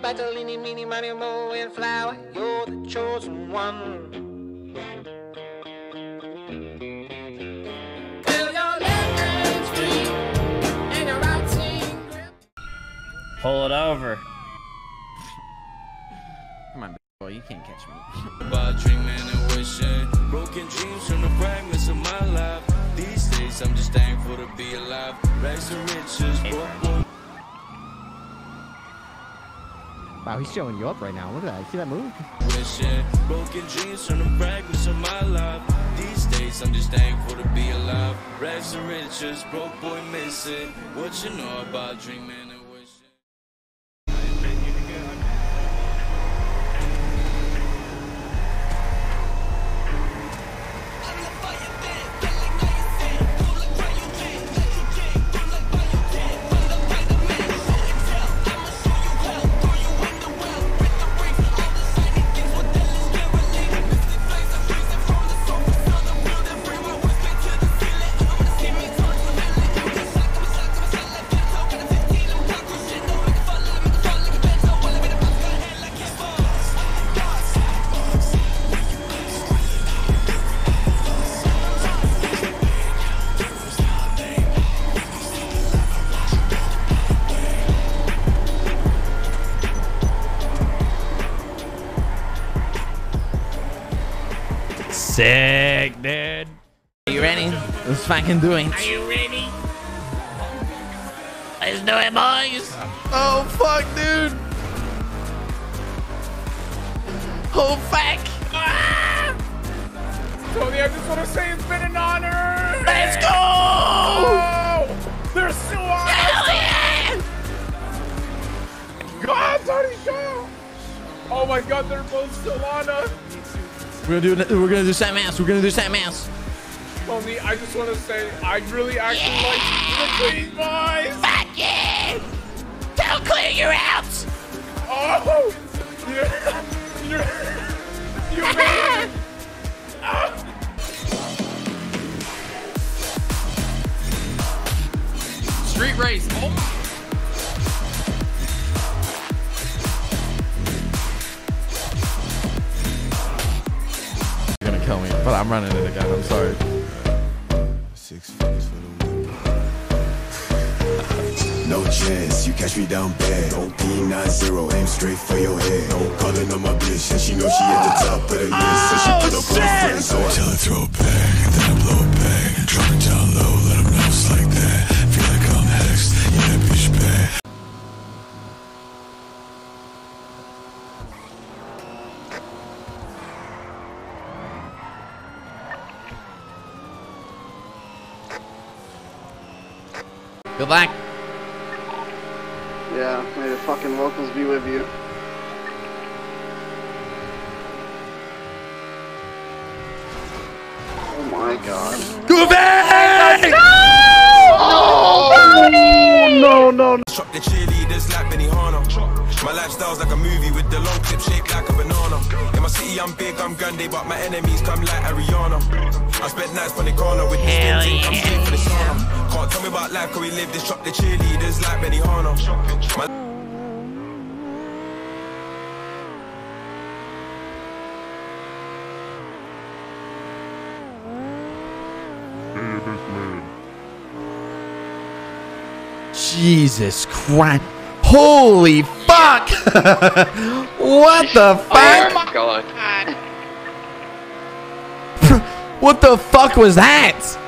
Battling, meeny, money, mo, and flower, you're the chosen one. Feel your left hand free, and your right hand grip. Pull it over. Come on, boy, you can't catch me. About dreaming and wishing Broken dreams from the fragments of my life These days I'm just thankful to be alive Rags to riches, broke boy Wow, he's showing you up right now. Look at that. See that move? Broken dreams from the fragments of my life These days I'm just thankful to be alive Rags to riches, broke boy missing What you know about dreaming Sick, dude. Are you ready? Let's fucking do it. Are you ready? Let's do it, boys. Oh, fuck, dude. Oh, fuck. Ah! Tony, I just want to say it's been an honor. Let's go! Oh, they're so Hell honest. yeah! God, Tony Shaw. Oh my God, they're both Solana. We're gonna do. We're gonna do Sam Ass. We're gonna do Sam Ass. Tony, I just want to say I really actually like the Queen boys. Fuck yeah! Tell Clear you're out! Oh, you're, you're, you made it. Street race. Oh, You're but I'm running it again. I'm sorry. Six figures for the win. No chance, you catch me down bad. P90, aim straight for your head. No Calling on my bitch, and she know she at the top of the list. So she oh, put up her friends. So I tell her throw it back, Good luck. Yeah, may the fucking locals be with you. Oh my god. Goofy! No, no, no. Shop the cheerleaders like Benihana. My lifestyle's like a movie with the long clip shaped like a banana. In my city, I'm big, I'm grande, but my enemies come like Ariana. I spent nights on the corner with the Hell spin I'm yeah. Tell me about life, cause we live this. Shop the cheerleaders like Benihana. My Jesus Christ. Holy fuck! what the oh fuck? God. What the fuck was that?